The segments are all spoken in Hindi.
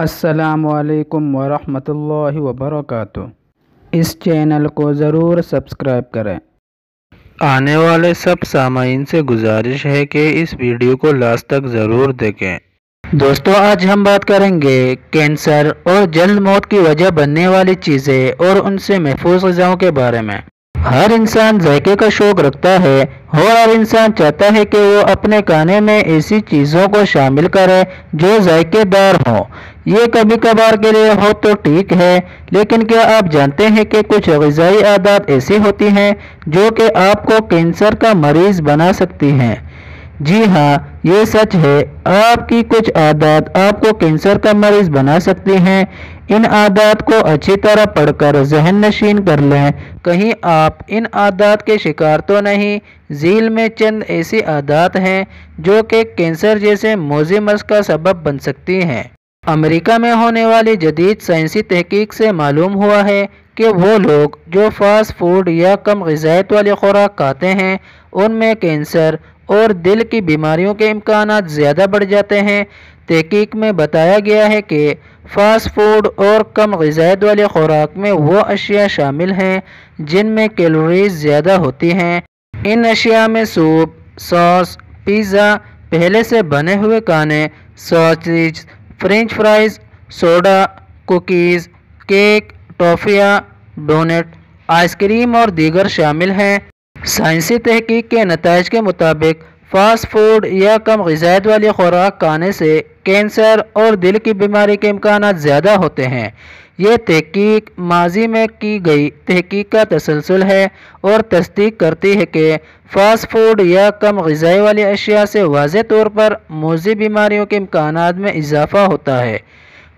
असलकम वरहमतुल्लाहि वबरकatuh इस चैनल को ज़रूर सब्सक्राइब करें। आने वाले सब सामाइन से गुजारिश है कि इस वीडियो को लास्ट तक ज़रूर देखें। दोस्तों, आज हम बात करेंगे कैंसर और जल्द मौत की वजह बनने वाली चीज़ें और उनसे महफूज गज़ाओं के बारे में। हर इंसान जायके का शौक रखता है और हर इंसान चाहता है कि वो अपने खाने में ऐसी चीज़ों को शामिल करे जो जायकेदार हो। ये कभी कभार के लिए हो तो ठीक है, लेकिन क्या आप जानते हैं कि कुछ गज़ाई आदत ऐसी होती हैं जो कि आपको कैंसर का मरीज़ बना सकती हैं? जी हाँ ये सच है, आपकी कुछ आदत आपको कैंसर का मरीज़ बना सकती हैं। इन आदत को अच्छी तरह पढ़कर जहन नशीन कर लें। कहीं आप इन आदत के शिकार तो नहीं, झील में चंद ऐसी आदत हैं जो कि कैंसर जैसे मोजी मर्ज का सबब बन सकती हैं। अमेरिका में होने वाली जदीद साइंसी तहकीक से मालूम हुआ है कि वो लोग जो फास्ट फ़ूड या कम गजायत वाली खुराक खाते हैं, उनमें कैंसर और दिल की बीमारियों के इम्कान ज़्यादा बढ़ जाते हैं। तहकीक में बताया गया है कि फास्ट फ़ूड और कम गजायत वाली खुराक में वो अशिया शामिल हैं जिनमें कैलोरीज ज़्यादा होती हैं। इन अशिया में सूप, सॉस, पिज़्ज़ा, पहले से बने हुए खाने, sausage, french fries, soda, cookies, cake, टॉफ़िया, donut, ice cream और दीगर शामिल हैं। साइंसी तहकीक के नतज के मुताबिक, फास्ट फ़ूड या कम गजायत वाली खुराक खाने से कैंसर और दिल की बीमारी के इम्कान ज़्यादा होते हैं। ये तहकीक माजी में की गई तहकीक का तसलसल है और तस्दीक करती है कि फास्ट फ़ूड या कम गजाई वाली अशिया से वाज तौर पर मोजी बीमारियों के इम्कान में इजाफ़ा होता है।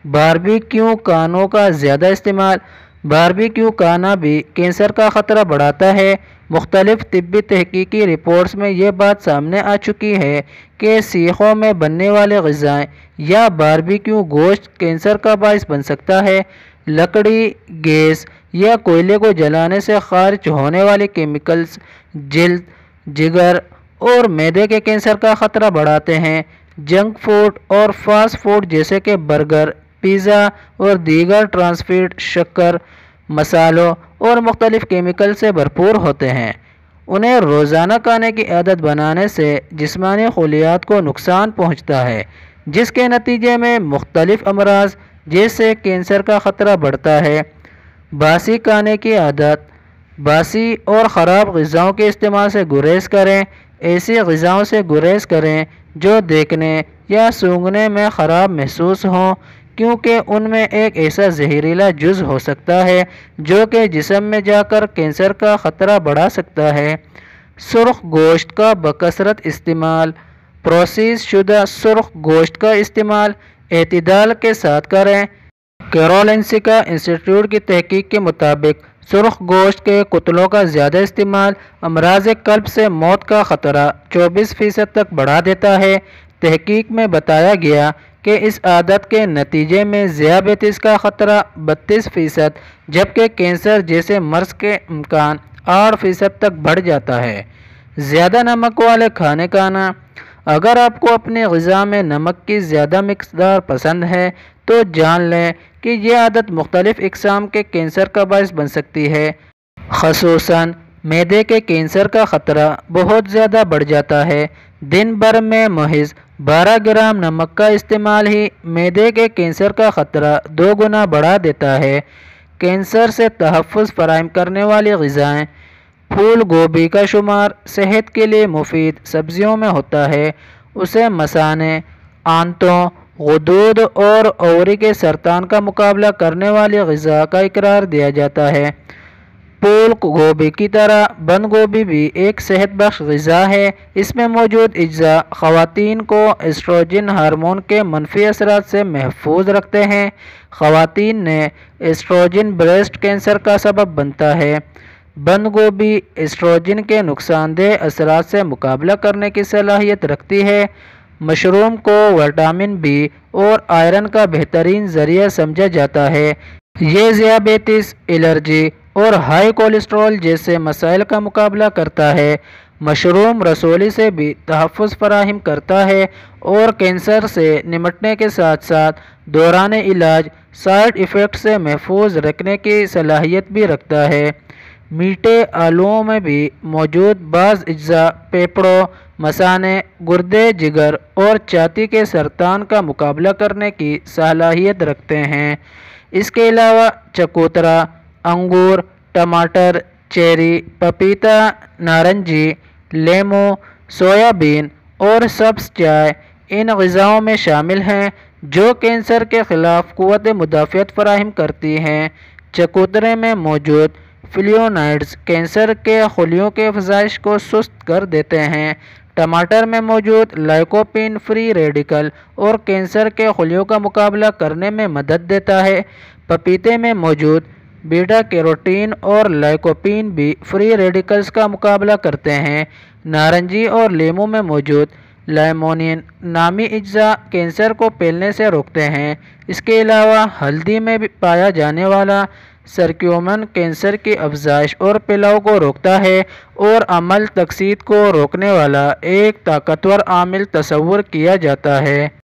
बारबी क्यों कानों का ज़्यादा इस्तेमाल बारबी क्यों खाना भी कैंसर का ख़तरा बढ़ाता है। मुख्तलिफ़ तिब्बी तहकीकी रिपोर्ट्स में यह बात सामने आ चुकी है कि सीखों में बनने वाले गज़ाएँ या बारबेक्यू गोश्त कैंसर का बायस बन सकता है। लकड़ी, गैस या कोयले को जलाने से खारिज होने वाले केमिकल्स, जल्द, जिगर और मैदे के कैंसर का ख़तरा बढ़ाते हैं। जंक फ़ूड और फास्ट फ़ूड जैसे कि बर्गर पिज़्ज़ा और दीगर ट्रांसफीड शक्कर, मसालों और मुख्तलिफ़ केमिकल से भरपूर होते हैं। उन्हें रोज़ाना खाने की आदत बनाने से जिसमानी खलियात को नुकसान पहुँचता है, जिसके नतीजे में मुख्तलिफ़ अमराज जैसे कैंसर का ख़तरा बढ़ता है। बासी खाने की आदत, बासी और ख़राब गज़ाओं के इस्तेमाल से गुरेज करें, ऐसी गज़ाओं से गुरेज करें जो देखने या सूंघने में ख़राब महसूस हों क्योंकि उनमें एक ऐसा जहरीला जुज़ हो सकता है, जो कि जिसम में जाकर कैंसर का ख़तरा बढ़ा सकता है। सुर्ख गोश्त का बकसरत इस्तेमाल, प्रोसेस शुदा सुर्ख गोश्त का इस्तेमाल अतदाल के साथ करें। कैरोलेंसिका इंस्टीट्यूट की तहकीक के मुताबिक, सुर्ख गोश्त के कुतलों का ज़्यादा इस्तेमाल अमराज कल्ब से मौत का ख़तरा 24 फ़ीसद तक बढ़ा देता है। तहकीक में बताया गया कि इस आदत के नतीजे में ज़ियाबतीस का ख़तरा बत्तीस फ़ीसद, जबकि कैंसर जैसे मर्ज के इम्कान आठ फ़ीसद तक बढ़ जाता है। ज़्यादा नमक वाले खाने का खाना अगर आपको अपनी गज़ा में नमक की ज़्यादा मकदार पसंद है तो जान लें कि यह आदत मुख्तलिफ़ इकसाम के कैंसर का बायस बन सकती है। खसूस मैदे के कैंसर का ख़तरा बहुत ज़्यादा बढ़ जाता है। दिन भर में महज 12 ग्राम नमक का इस्तेमाल ही मैदे के कैंसर का ख़तरा दो गुना बढ़ा देता है। कैंसर से तहफ़ फ़राहम करने वाली गज़ाएँ, फूल गोभी का शुमार सेहत के लिए मुफीद सब्ज़ियों में होता है। उसे मसाने, आंतों, गदूद और ओवरी के सरतान का मुकाबला करने वाली गज़ा का इकरार दिया जाता है। फूल गोभी की तरह, बंद गोभी भी एक सेहत बख्श गज़ा है। इसमें मौजूद अज्जा ख़वान को एस्ट्रोजन हार्मोन के मनफी असरात से महफूज रखते हैं। ख़वान ने एस्ट्रोजन ब्रेस्ट कैंसर का सबब बनता है। बंद गोभी एस्ट्रोजन के नुकसानदेह असरात से मुकाबला करने की सलाहियत रखती है। मशरूम को विटामिन बी और आयरन का बेहतरीन ज़रिया समझा जाता है। ये ज़ियाबतीस एलर्जी और हाई कोलेस्ट्रॉल जैसे मसाइल का मुकाबला करता है। मशरूम रसोली से भी तहफ़ फराहम करता है और कैंसर से निमटने के साथ साथ दौरान इलाज, साइड इफ़ेक्ट से महफूज रखने की सलाहियत भी रखता है। मीठे आलूओं में भी मौजूद बाज़ अज्जा पेपड़ों, मसाने, गुर्दे, जिगर और छाती के सरतान का मुकाबला करने की सलाहियत रखते हैं। इसके अलावा चकोतरा अंगूर, टमाटर, चेरी, पपीता, नारंगी, लेमो, सोयाबीन और सब्स चाय इन गज़ाओं में शामिल हैं, जो कैंसर के ख़िलाफ़ क़वत मुदाफ़त फ़राहम करती हैं। चकोतरे में मौजूद फ्लियोनाइड्स कैंसर के खलियों के अफजाइश को सुस्त कर देते हैं। टमाटर में मौजूद लाइकोपिन फ्री रेडिकल और कैंसर के खलियों का मुकाबला करने में मदद देता है। पपीते में मौजूद बीटा कैरोटीन और लाइकोपिन भी फ्री रेडिकल्स का मुकाबला करते हैं। नारंगी और लेमू में मौजूद लाइमोनियन नामी अज्जा कैंसर को फैलने से रोकते हैं। इसके अलावा हल्दी में भी पाया जाने वाला सरक्यूमन कैंसर की अफजाइश और फैलाव को रोकता है और अमल तकसीद को रोकने वाला एक ताकतवर आमिल तस्वुर किया जाता है।